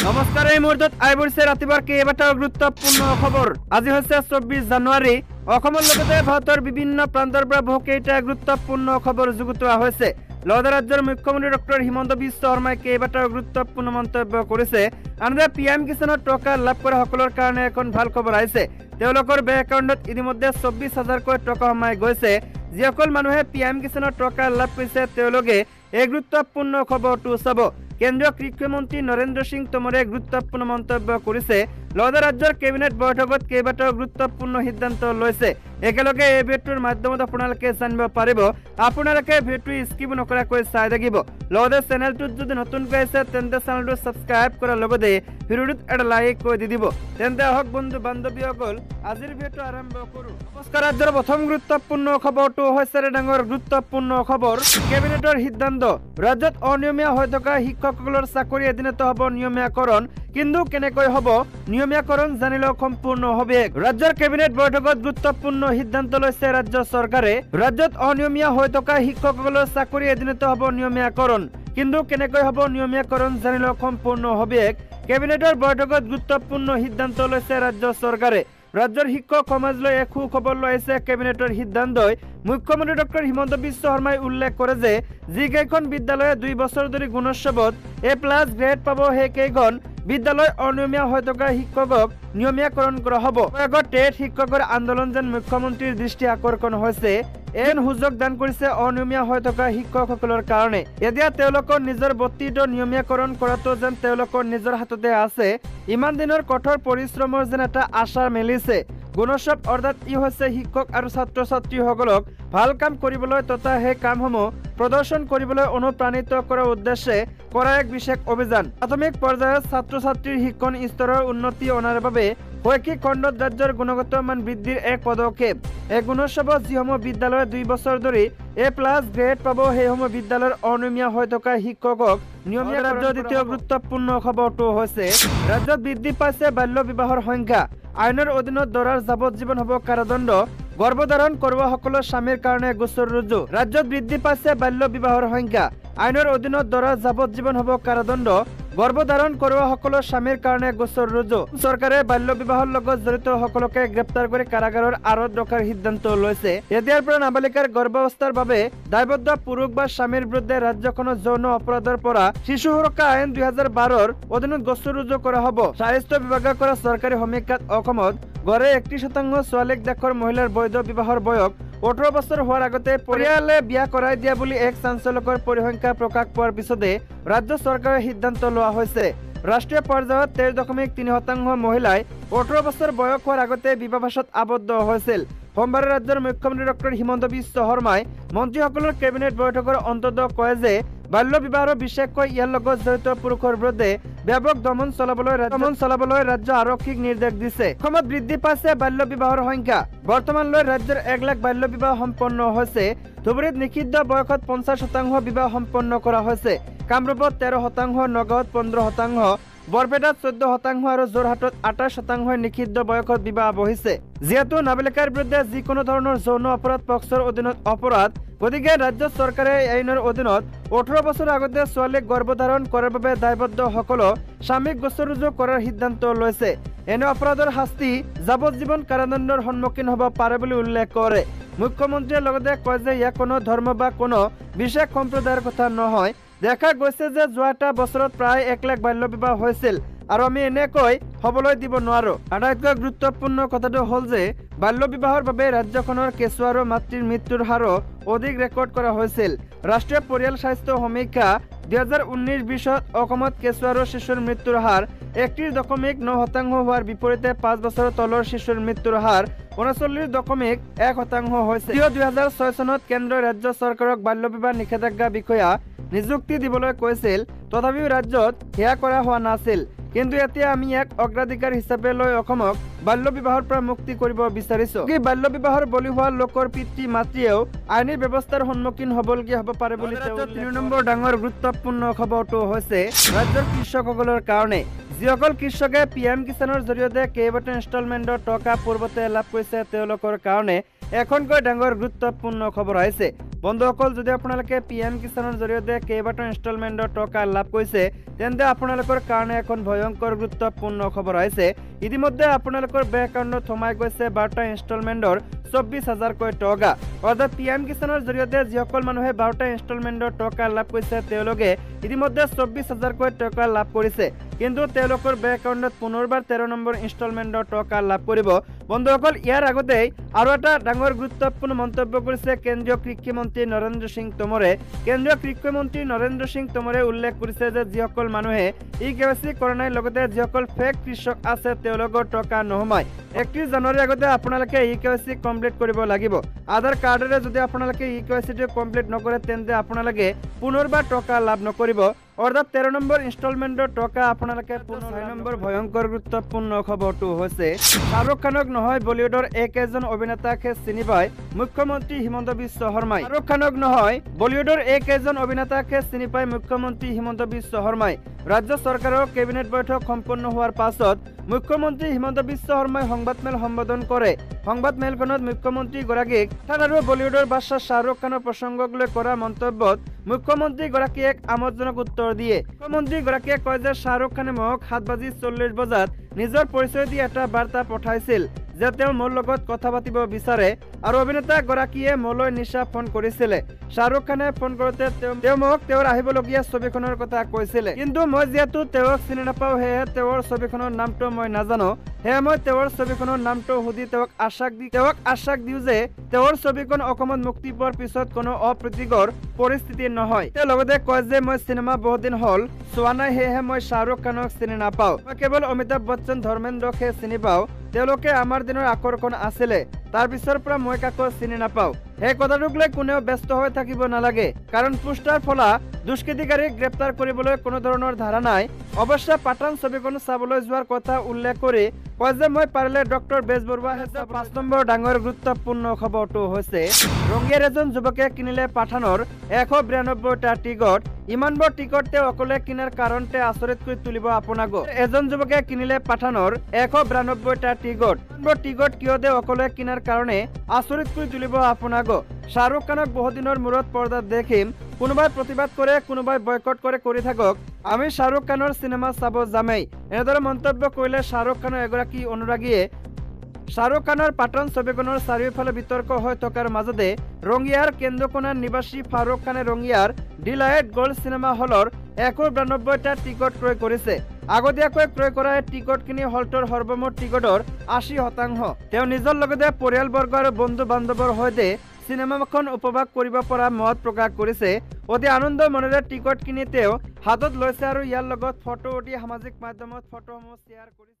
নমস্কাৰ এই মুহূৰ্তত আই পৰিছে ৰাতিপুৱাৰ কেইবাটাও গুৰুত্বপূৰ্ণ খবৰ। আজি হৈছে জানুৱাৰী। অসমৰ লগতে ভাৰতৰ বিভিন্ন প্ৰান্তৰ পৰা বহুকেইটা গুৰুত্বপূৰ্ণ খবৰ যুগুতোৱা হৈছে। লগতে ৰাজ্যৰ মুখ্যমন্ত্ৰী ডক্টৰ হিমন্ত বিশ্ব শৰ্মাই কেইবাটাও গুৰুত্বপূৰ্ণ মন্তব্য কৰিছে। আনহাতে পি এম কিষাণৰ টকা লাভ কৰা সকলৰ কাৰণে এখন ভাল খবৰ আহিছে। তেওঁলোকৰ বেংক একাউণ্টত ইতিমধ্যে চৌব্বিছ হাজাৰকৈ টকা সোমাই গৈছে। যিসকল মানুহে পি এম কিষাণৰ টকা লাভ কৰিছে তেওঁলোকে এই গুৰুত্বপূৰ্ণ খবৰটো চাব। কেন্দ্ৰীয় কৃষিমন্ত্ৰী নৰেন্দ্ৰ সিং টোমৰে গুৰুত্বপূৰ্ণ মন্তব্য কৰিছে। লগতে ৰাজ্যৰ কেবিনেট বৈঠকত কেইবাটাও গুৰুত্বপূৰ্ণ সিদ্ধান্ত লৈছে। একেলগে এই ভিডিঅ'টোৰ মাধ্যমত আপোনালোকে জানিব পাৰিব আপোনালোকে ভিডিঅ'টো স্কিপ নকৰাকৈ চাই থাকিব। লগতে চেনেলটোত যদি নতুনকৈ আহিছে তেন্তে চেনেলটো ছাবস্ক্ৰাইব কৰাৰ লগতে ভিডিঅ'টোত এটা লাইক কৰি দি দিব। তেন্তে আহক বন্ধু বান্ধৱীসকল আজিৰ ভিডিঅ'টো আৰম্ভ কৰোঁ। নমস্কাৰ ৰাজ্যৰ প্ৰথম গুৰুত্বপূৰ্ণ খবৰটো হৈছে ডাঙৰ গুৰুত্বপূৰ্ণ খবৰ। কেবিনেটৰ সিদ্ধান্ত ৰাজ্যত অনিয়মীয়া হৈ থকা শিক্ষকসকলৰ চাকৰি এদিনতে হ'ব নিয়মীয়াকৰণ কিন্তু কেনেকৈ হ'ব? নিয়মীয়াকৰণ জানিলেও সম্পূৰ্ণ হবে। ৰাজ্যৰ কেবিনেট বৈঠকত গুৰুত্বপূৰ্ণ সিদ্ধান্ত লৈছে ৰাজ্য চৰকাৰে। ৰাজ্যত অনিয়মীয়া হৈ থকা শিক্ষকসকলৰ চাকৰি এদিনতে হ'ব নিয়মীয়াকৰণ। কিন্তু কেনেকৈ হ'ব নিয়মীয়াকৰণ জানিলেও সম্পূৰ্ণ হবে। কেবিনেটৰ বৈঠকত গুৰুত্বপূৰ্ণ সিদ্ধান্ত লৈছে ৰাজ্য চৰকাৰে। ৰাজ্যৰ শিক্ষক সমাজলৈ এক সুখবৰ লৈ আহিছে কেবিনেটৰ সিদ্ধান্তই। মুখ্যমন্ত্ৰী ডক্টৰ হিমন্ত বিশ্ব শৰ্মাই উল্লেখ কৰে যে যিকেইখন বিদ্যালয়ে দুই বছৰ ধৰি গুণোৎসৱত এ প্লাছ গ্ৰেড পাব সেইকেইখন বিদ্যালয় অনিয়মীয়া হৈ থকা শিক্ষকক নিয়মীয়াকৰণ কৰা হ'ব। আগত টেট শিক্ষকৰ আন্দোলন যেন মুখ্যমন্ত্ৰীৰ দৃষ্টি আকৰ্ষণ হৈছে এন সুযোগ দান কৰিছে অনিয়মীয়া হৈ থকা শিক্ষকসকলৰ কাৰণে। এতিয়া তেওঁলোকৰ নিজৰ বৰ্তিত নিয়মীয়াকৰণ কৰাটো যেন তেওঁলোকৰ নিজৰ হাততে আছে ইমান দিনৰ কঠোৰ পৰিশ্ৰমৰ যেন এটা আশা মেলিছে। গুণোৎসৱ অৰ্থাৎ ই হৈছে শিক্ষক আৰু ছাত্ৰ ছাত্ৰীসকলক ভাল কাম কৰিবলৈ তথা সেই কামসমূহ প্ৰদৰ্শন কৰিবলৈ অনুপ্ৰাণিত কৰাৰ উদ্দেশ্যে কৰা এক বিশেষ অভিযান। প্ৰাথমিক পৰ্যায়ত ছাত্ৰ ছাত্ৰীৰ শিক্ষণ স্তৰৰ উন্নতি অনাৰ বাবে শৈক্ষিক খণ্ডত ৰাজ্যৰ গুণগত মান বৃদ্ধিৰ এক পদক্ষেপ। এই গুণোৎসৱত যিসমূহ বিদ্যালয়ে দুই বছৰ ধৰি এ প্লাছ গ্ৰেড পাব সেইসমূহ বিদ্যালয়ৰ অনিয়মীয়া হৈ থকা শিক্ষকক নিয়মীয়া ৰাজ্যৰ দ্বিতীয় গুৰুত্বপূৰ্ণ খবৰটো হৈছে ৰাজ্যত বৃদ্ধি পাইছে বাল্য বিবাহৰ সংখ্যা। আইনৰ অধীনত দৰাৰ যাৱজ্জীৱন হ'ব কাৰাদণ্ড। গৰ্ভধাৰণ কৰোৱাসকলৰ স্বামীৰ কাৰণে গোচৰ ৰুজু। ৰাজ্যত বৃদ্ধি পাইছে বাল্য বিবাহৰ সংখ্যা। আইনৰ অধীনত দৰাৰ যাৱজ্জীৱন হ'ব কাৰাদণ্ড। গৰ্ভধাৰণ কৰোৱাসকলৰ স্বামীৰ কাৰণে গোচৰ ৰুজু। চৰকাৰে বাল্য বিবাহৰ লগত জড়িত সকলকে গ্ৰেপ্তাৰ কৰি কাৰাগাৰৰ আঁৰত ৰখাৰ সিদ্ধান্ত লৈছে। এতিয়াৰ পৰা নাবালিকাৰ গৰ্ভাৱস্থাৰ বাবে দায়বদ্ধ পুৰুষ বা স্বামীৰ বিৰুদ্ধে ৰাজ্যখনত যৌন অপৰাধৰ পৰা শিশু সুৰক্ষা আইন দুহেজাৰ বাৰৰ অধীনত গোচৰ ৰুজু কৰা হ'ব। স্বাস্থ্য বিভাগে কৰা চৰকাৰী সমীক্ষাত অসমত গড়ে একত্ৰিশ শতাংশ ছোৱালীক দেশৰ মহিলাৰ বৈধ বিবাহৰ বয়স ওঠৰ বছৰ হোৱাৰ আগতে পৰিয়ালে বিয়া কৰাই দিয়া বুলি এক চাঞ্চলকৰ পৰিসংখ্যা প্ৰকাশ পোৱাৰ পিছতে ৰাজ্য চৰকাৰে সিদ্ধান্ত লোৱা হৈছে। ৰাষ্ট্ৰীয় পৰ্যায়ত তেইছ দশমিক তিনি শতাংশ মহিলাই ওঠৰ বছৰ বয়স হোৱাৰ আগতে বিবাহপাশত আবদ্ধ হৈছিল। সোমবাৰে ৰাজ্যৰ মুখ্যমন্ত্ৰী ডক্টৰ হিমন্ত বিশ্ব শৰ্মাই মন্ত্ৰীসকলৰ কেবিনেট বৈঠকৰ অন্তত কয় যে বাল্য বিবাহৰ বিশেষকৈ ইয়াৰ লগত জড়িত পুৰুষৰ বিৰুদ্ধে ব্যাপক দমন চলাবলৈ দমন চলাবলৈ ৰাজ্য আৰক্ষীক নিৰ্দেশ দিছে। অসমত বৃদ্ধি পাইছে বাল্য বিবাহৰ সংখ্যা। বৰ্তমানলৈ ৰাজ্যৰ এক লাখ বাল্য বিবাহ সম্পন্ন হৈছে। ধুবুৰীত নিষিদ্ধ বয়সত পঞ্চাছ শতাংশ বিবাহ সম্পন্ন কৰা হৈছে। কামৰূপত তেৰ শতাংশ নগাঁৱত পোন্ধৰ শতাংশ বৰপেটাত চৈধ্য শতাংশ আৰু যোৰহাটত আঠাইছ শতাংশই নিষিদ্ধ বয়সত বিবাহ বহিছে। যিহেতু নাবালিকাৰ বিৰুদ্ধে যিকোনো ধৰণৰ যৌন অপৰাধ পক্ষৰ অধীনত অপৰাধ গতিকে ৰাজ্য চৰকাৰে আইনৰ অধীনত ওঠৰ বছৰ আগতে ছোৱালীক গৰ্ভধাৰণ কৰাৰ বাবে দায়বদ্ধসকলক স্বামীক গোচৰ ৰুজু কৰাৰ সিদ্ধান্ত লৈছে। এনে অপৰাধৰ শাস্তি যাৱজ্জীৱন কাৰাদণ্ডৰ সন্মুখীন হ'ব পাৰে বুলি উল্লেখ কৰে। মুখ্যমন্ত্ৰীয়ে লগতে কয় যে ইয়াক কোনো ধৰ্ম বা কোনো বিশেষ সম্প্ৰদায়ৰ কথা নহয়। দেখা গৈছে যে যোৱা এটা বছৰত প্ৰায় এক লাখ বাল্য বিবাহ হৈছিল। আৰু আমি এনেকৈ হ'বলৈ দিব নোৱাৰো। আটাইতকৈ গুৰুত্বপূৰ্ণ কথাটো হ'ল যে বাল্য বিবাহৰ বাবে ৰাজ্যখনৰ কেঁচুৱা আৰু মাতৃৰ মৃত্যুৰ হাৰো অধিক ৰেকৰ্ড কৰা হৈছিল। ৰাষ্ট্ৰীয় পৰিয়াল স্বাস্থ্য সমীক্ষা দুহেজাৰ ঊনৈছ বিছত অসমত কেঁচুৱা আৰু শিশুৰ মৃত্যুৰ হাৰ একত্ৰিছ দশমিক ন শতাংশ হোৱাৰ বিপৰীতে পাঁচ বছৰৰ তলৰ শিশুৰ মৃত্যুৰ হাৰ ঊনচল্লিছ দশমিক এক শতাংশ হৈছে। দুহেজাৰ ছয় চনত কেন্দ্ৰই ৰাজ্য চৰকাৰক বাল্য বিবাহ নিষেধাজ্ঞা বিষয়া নিযুক্তি দিবলৈ কৈছিল তথাপিও ৰাজ্যত সেয়া কৰা হোৱা নাছিল। কিন্তু এতিয়া আমি ইয়াক অগ্ৰাধিকাৰ হিচাপে লৈ অসমক বাল্য বিবাহৰ পৰা মুক্তি কৰিব বিচাৰিছো। কি বাল্য বিবাহৰ বলি হোৱা লোকৰ পিতৃ মাতৃয়েও আইনী ব্যৱস্থাৰ সন্মুখীন হ'বলগীয়া হ'ব পাৰে বুলি তিনি নম্বৰ ডাঙৰ গুৰুত্বপূৰ্ণ খবৰটো হৈছে ৰাজ্যৰ কৃষকসকলৰ কাৰণে যিসকল কৃষকে পি এম কিষাণৰ জৰিয়তে কেইবাটাও ইনষ্টলমেণ্টৰ টকা পূৰ্বতে লাভ কৰিছে তেওঁলোকৰ কাৰণে এখনকৈ ডাঙৰ গুৰুত্বপূৰ্ণ খবৰ আহিছে। বন্ধুসকল যদি আপোনালোকে পি এম কিষাণৰ জৰিয়তে কেইবাটাও ইনষ্টলমেণ্টৰ টকা লাভ কৰিছে তেন্তে আপোনালোকৰ কাৰণে এখন ভয়ংকৰ গুৰুত্বপূৰ্ণ খবৰ আহিছে। ইতিমধ্যে আপোনালোকৰ বেংক একাউণ্টত সোমাই গৈছে বাৰটা ইনষ্টলমেণ্টৰ চৌব্বিছ হাজাৰকৈ টকা। অৰ্থাৎ পি এম কিষাণৰ জৰিয়তে যিসকল মানুহে বাৰটা ইনষ্টলমেণ্টৰ টকা লাভ কৰিছে তেওঁলোকে ইতিমধ্যে চৌব্বিছ হাজাৰকৈ টকা লাভ কৰিছে। কিন্তু তেওঁলোকৰ বেংক একাউণ্টত পুনৰবাৰ তেৰ নম্বৰ ইনষ্টলমেণ্টৰ টকা লাভ কৰিব। বন্ধুসকল ইয়াৰ আগতেই আৰু এটা ডাঙৰ গুৰুত্বপূৰ্ণ মন্তব্য কৰিছে কেন্দ্ৰীয় কৃষিমন্ত্ৰী নৰেন্দ্ৰ সিং টোমৰে। কেন্দ্ৰীয় কৃষিমন্ত্ৰী নৰেন্দ্ৰ সিং টোমৰে উল্লেখ কৰিছে যে যিসকল মানুহে ই কে ৱাই চি কৰা নাই লগতে যিসকল ফেক কৃষক আছে তেওঁলোকৰ টকা নোসোমায়। একত্ৰিছ জানুৱাৰীৰ আগতে আপোনালোকে E K Y C complete লাগিব। আধাৰ কাৰ্ডেৰে যদি আপোনালোকে ই কে ৱাই চিটো কমপ্লিট নকৰে তেন্তে আপোনালোকে পুনৰবাৰ টকা লাভ নকৰিব। অৰ্থাৎ তেৰ নম্বৰ ইনষ্টলমেণ্টৰ টকা পুনৰ ছয় নম্বৰ ভয়ংকৰ গুৰুত্বপূৰ্ণ খবৰটো হৈছে শ্বাহৰুখ খানক নহয় বলিউডৰ একেজন অভিনেতাকে চিনি পায় মুখ্যমন্ত্ৰী হিমন্ত বিশ্ব শৰ্মাই। শ্বাহৰুখ খানক নহয় বলিউডৰ একেজন অভিনেতাকে চিনি পায় মুখ্যমন্ত্ৰী হিমন্ত বিশ্ব শৰ্মাই। ৰাজ্য চৰকাৰৰ কেবিনেট বৈঠক সম্পন্ন হোৱাৰ পাছত মুখ্যমন্ত্ৰী হিমন্ত বিশ্ব শৰ্মাই সংবাদমেল সম্বোধন কৰে। সংবাদমেলখনত মুখ্যমন্ত্ৰীগৰাকীক খান আৰু বলিউডৰ বাদশ্বাহ শ্বাহৰুখ খানৰ প্ৰসংগক লৈ কৰা মন্তব্যত মুখ্যমন্ত্ৰীগৰাকীয়ে এক আমোদজনক উত্তৰ দিয়ে। মুখ্যমন্ত্ৰীগৰাকীয়ে কয় যে শ্বাহৰুখ খানে মোক সাত বাজি চল্লিছ বজাত নিজৰ পৰিচয় দি এটা বাৰ্তা পঠাইছিল। যে তেওঁ মোৰ লগত কথা পাতিব বিচাৰে আৰু অভিনেতাগৰাকীয়ে মোলৈ নিশা ফোন কৰিছিলে। শ্বাহৰুখ খানে ফোন কৰোতে তেওঁ মোক তেওঁৰ আহিবলগীয়া ছবিখনৰ কথা কৈছিলে। কিন্তু মই যিহেতু তেওঁক চিনি নাপাওঁ সেয়েহে তেওঁৰ ছবিখনৰ নামটো মই নাজানো। সেয়ে মই তেওঁৰ ছবিখনৰ নামটো সুধি তেওঁক আশ্বাস দি তেওঁক আশ্বাস দিওঁ যে তেওঁৰ ছবিখন অসমত মুক্তি পোৱাৰ পিছত কোনো অপ্ৰীতিকৰ পৰিস্থিতি নহয়। তেওঁ লগতে কয় যে মই চিনেমা বহুত দিন হ'ল চোৱা নাই সেয়েহে মই শ্বাহৰুখ খানক চিনি নাপাওঁ। মই কেৱল অমিতাভ বচ্চন ধৰ্মেন্দ্ৰকহে চিনি পাওঁ। তেওঁলোকে আমাৰ দিনৰ আকৰ্ষণ আছিলে। তাৰ পিছৰ পৰা মই কাকো চিনি নাপাওঁ। সেই কথাটোক লৈ কোনেও ব্যস্ত হৈ থাকিব নালাগে। কাৰণ পোষ্টাৰ ফলা দুষ্কৃতিকাৰীক গ্ৰেপ্তাৰ কৰিবলৈ কোনো ধৰণৰ ধাৰা নাই। অৱশ্যে পাঠান ছবিখন চাবলৈ যোৱাৰ কথা উল্লেখ কৰি কয় যে মই পাৰিলে ডক্টৰ বেজবৰুৱা পাঁচ নম্বৰ ডাঙৰ গুৰুত্বপূৰ্ণ খবৰটো হৈছে ৰঙিয়াৰ এজন যুৱকে কিনিলে পাঠানৰ এশ বিৰানব্বৈটা টিকট। ইমানবোৰ টিকট তেওঁ অকলে কিনাৰ কাৰণতে আচৰিত কৰি তুলিব আপোনাক এজন যুৱকে কিনিলে পাঠানৰ এশ বিৰানব্বৈটা টিকট। টিকট কিয় তেওঁ অকলে কিনাৰ কাৰণে আচৰিত কৰি তুলিব আপোনাক শ্বাহৰুখ খানক বহুদিনৰ মূৰত পৰ্দাত দেখিম। কোনোবাই প্ৰতিবাদ কৰে, কোনোবাই বয়কট কৰে, কৰি থাকক। আমি শ্বাহৰুখ খানৰ চিনেমা চাব যামেই। এনেদৰে মন্তব্য কৰিলে শ্বাহৰুখ খানৰ এগৰাকী অনুৰাগীয়ে। শ্বাহৰুখ খানৰ পাঠান ছবিখনৰ চাৰিওফালে বিতৰ্ক হৈ থকাৰ মাজতে ৰঙিয়াৰ কেন্দ্ৰকোনাৰ নিবাসী ফাৰুক খানে ৰঙিয়াৰ ডিলাইট গল্ড চিনেমা হলৰ এশ বিৰানব্বৈটা টিকট ক্ৰয় কৰিছে। আগতীয়াকৈ ক্ৰয় কৰা এই টিকট কিনি হলটোৰ সৰ্বমুঠ টিকটৰ আশী শতাংশ। তেওঁ নিজৰ লগতে পৰিয়ালবৰ্গ আৰু বন্ধু বান্ধৱৰ সৈতে চিনেমাখন উপভোগ কৰিব পৰা মত প্ৰকাশ কৰিছে। অতি আনন্দ মনেৰে টিকট কিনি তেওঁ হাতত লৈছে আৰু ইয়াৰ লগত ফটো উঠি সামাজিক মাধ্যমত ফটোসমূহ শ্বেয়াৰ কৰিছে।